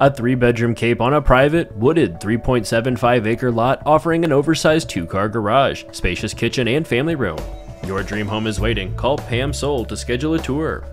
A three bedroom cape on a private, wooded 3.75 acre lot offering an oversized two car garage, spacious kitchen, and family room. Your dream home is waiting. Call Pam Soule to schedule a tour.